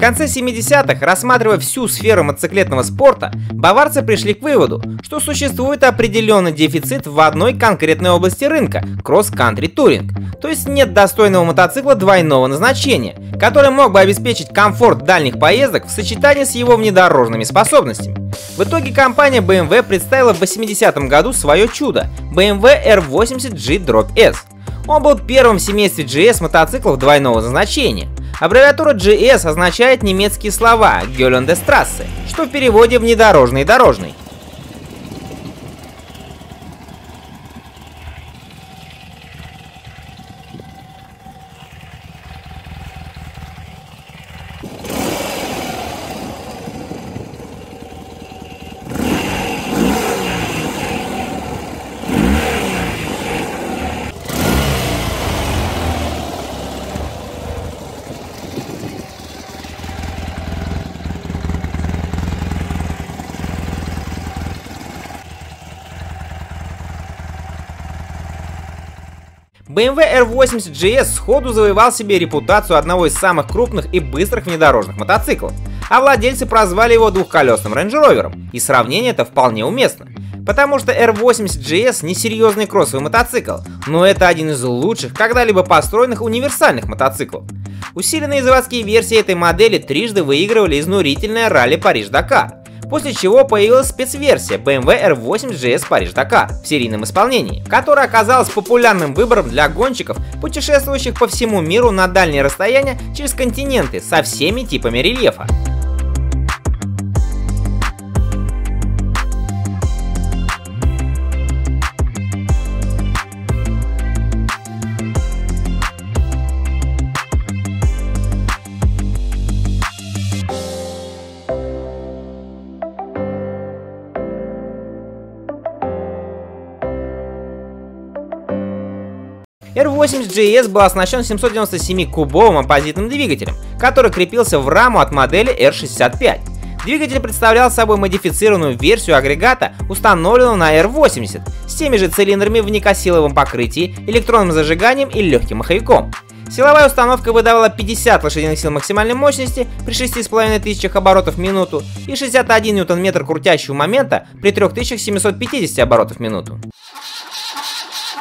конце 70-х, рассматривая всю сферу мотоциклетного спорта, баварцы пришли к выводу, что существует определенный дефицит в одной конкретной области рынка – кросс-кантри туринг. То есть нет достойного мотоцикла двойного назначения, который мог бы обеспечить комфорт дальних поездок в сочетании с его внедорожными способностями. В итоге компания BMW представила в 80-м году свое чудо – BMW R80G-S. Он был первым в семействе GS мотоциклов двойного назначения. Аббревиатура GS означает немецкие слова Гёлендестрассе, что в переводе внедорожный дорожный. BMW R80 GS сходу завоевал себе репутацию одного из самых крупных и быстрых внедорожных мотоциклов, а владельцы прозвали его двухколесным Range Rover, и сравнение это вполне уместно. Потому что R80 GS не серьезный кроссовый мотоцикл, но это один из лучших когда-либо построенных универсальных мотоциклов. Усиленные заводские версии этой модели трижды выигрывали изнурительное ралли Париж-Дакар, после чего появилась спецверсия BMW R8 GS Париж-Дакар в серийном исполнении, которая оказалась популярным выбором для гонщиков, путешествующих по всему миру на дальние расстояния через континенты со всеми типами рельефа. R80GS был оснащен 797-кубовым оппозитным двигателем, который крепился в раму от модели R65. Двигатель представлял собой модифицированную версию агрегата, установленного на R80, с теми же цилиндрами в никосиловом покрытии, электронным зажиганием и легким маховиком. Силовая установка выдавала 50 лошадиных сил максимальной мощности при 6500 оборотов в минуту и 61 ньютон-метр крутящего момента при 3750 оборотов в минуту.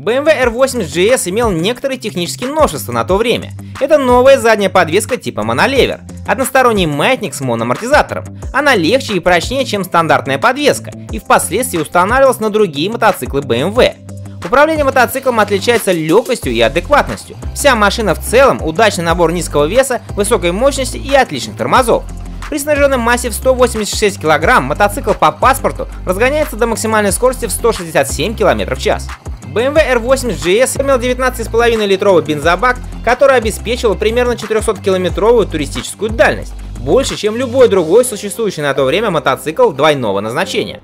BMW R8 GS имел некоторые технические новшества на то время. Это новая задняя подвеска типа монолевер, односторонний маятник с моноамортизатором. Она легче и прочнее, чем стандартная подвеска, и впоследствии устанавливалась на другие мотоциклы BMW. Управление мотоциклом отличается легкостью и адекватностью. Вся машина в целом удачный набор низкого веса, высокой мощности и отличных тормозов. При снаряженной массе в 186 кг мотоцикл по паспорту разгоняется до максимальной скорости в 167 км в час. BMW R8 GS имел 19,5 литровый бензобак, который обеспечивал примерно 400-километровую туристическую дальность, больше, чем любой другой существующий на то время мотоцикл двойного назначения.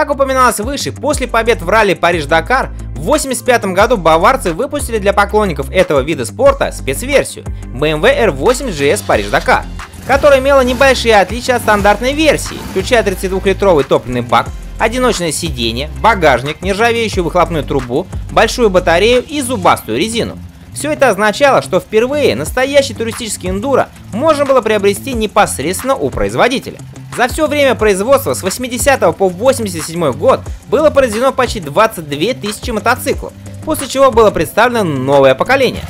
Как упоминалось выше, после побед в ралли Париж-Дакар в 1985 году баварцы выпустили для поклонников этого вида спорта спецверсию BMW R8 GS Париж-Дакар, которая имела небольшие отличия от стандартной версии, включая 32-литровый топливный бак, одиночное сиденье, багажник, нержавеющую выхлопную трубу, большую батарею и зубастую резину. Все это означало, что впервые настоящий туристический эндуро можно было приобрести непосредственно у производителя. За все время производства с 80 по 87 год было произведено почти 22 тысячи мотоциклов, после чего было представлено новое поколение.